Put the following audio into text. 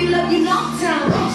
you love you long time.